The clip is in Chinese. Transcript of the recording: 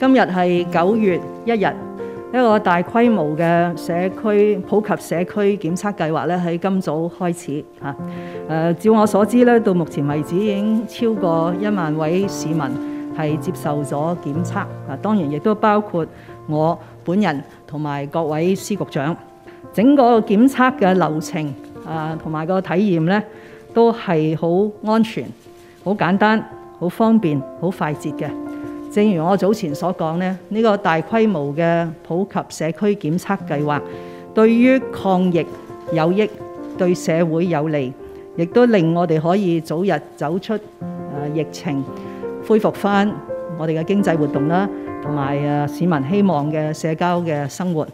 今日係九月一日，一個大規模嘅社區普及社區檢測計劃咧喺今早開始嚇。誒，照我所知咧，到目前為止已經超過一萬位市民係接受咗檢測。啊，當然亦都包括我本人同埋各位司局長。整個檢測嘅流程啊，同埋個體驗咧，都係好安全、好簡單、好方便、好快捷嘅。正如我早前所講呢，呢個大規模嘅普及社區檢測計劃，對於抗疫有益，對社會有利，亦都令我哋可以早日走出誒疫情，恢復翻我哋嘅經濟活動啦，同埋誒市民希望嘅社交嘅生活。